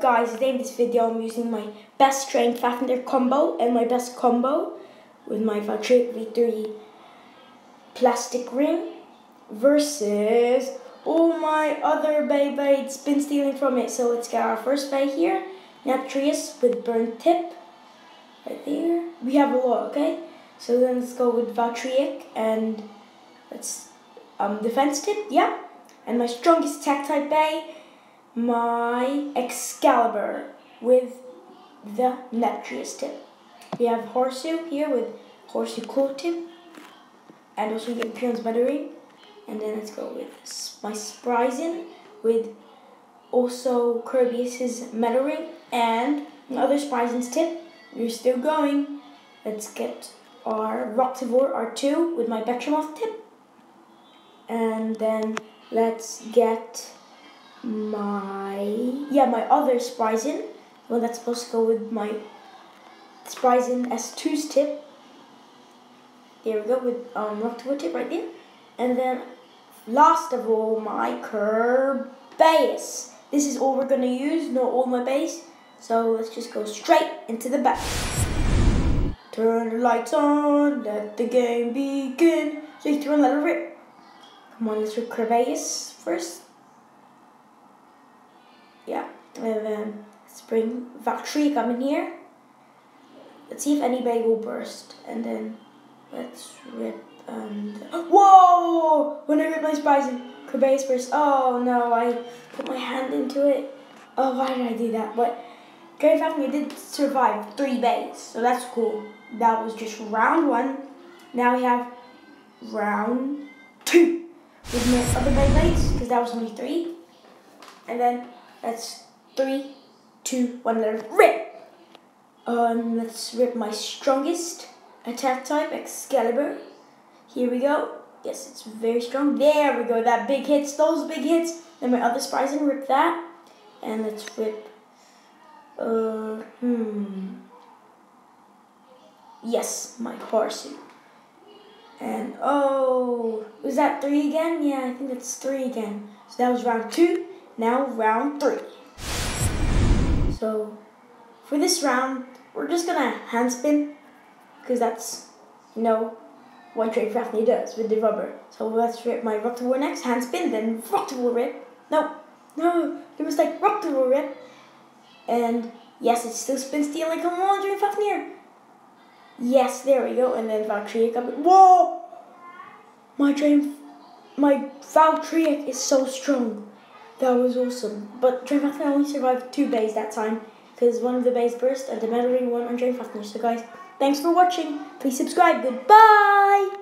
guys, today in this video I'm using my best strength Fafnir combo and my best combo with my Valtryek V3 plastic ring versus all my other Beyblade spin stealing from it. So let's get our first Bey here, Natrius with burnt tip, right there. We have a lot, okay? So then let's go with Valtryek and let's um defense tip, yeah. And my strongest attack type Bey my Xcalibur with the Natrius tip. We have Horseshoe here with Horseshoe Cool tip. And also we get Pion's. And then let's go with my Spryzen with also Kirby's Metal Ring and another Spryzen's tip. We're still going. Let's get our Roktavor R2 with my Betromoth tip. And then let's get my yeah my other Spryzen. Well, that's supposed to go with my Spryzen S2's tip. There we go with um Roktavor tip right there, and then last of all my Kerbeus. This is all we're gonna use, not all my base. So let's just go straight into the back. Turn the lights on, let the game begin. Two, one, let it rip. Come on, let's rip Kerbeus first. Yeah, and then spring Valtryek coming here. Let's see if anybody will burst, and then let's rip um, and whoa! When I rip my Spryzen, Kerbeus burst. Oh no! I put my hand into it. Oh, why did I do that? But Gary Falcon did survive three Beys, so that's cool. That was just round one. Now we have round two my other Beyblades, because that was only three. And then that's three, two, one, let rip! Um, let's rip my strongest attack type, Xcalibur. Here we go. Yes, it's very strong. There we go. That big hits, those big hits. Then my other Spryzen, rip that. And let's rip, uh, hmm. Yes, my Horseshoe. And, oh, was that three again? Yeah, I think that's three again. So that was round two. Now round three. So for this round, we're just gonna hand spin because that's you know what Drain does with the rubber. So let's rip my Roktavor next, hand spin, then Roktavor rip. No, no, it was like Roktavor rip. And yes, it still spin stealing. Come on, Drain Fafnir. Yes, there we go. And then Valtryek up. Whoa! My dream, my Valtryek is so strong. That was awesome. But Drain only survived two Beys that time because one of the Beys burst and the metal ring won on Drain Fafnir. So guys, thanks for watching. Please subscribe. Goodbye.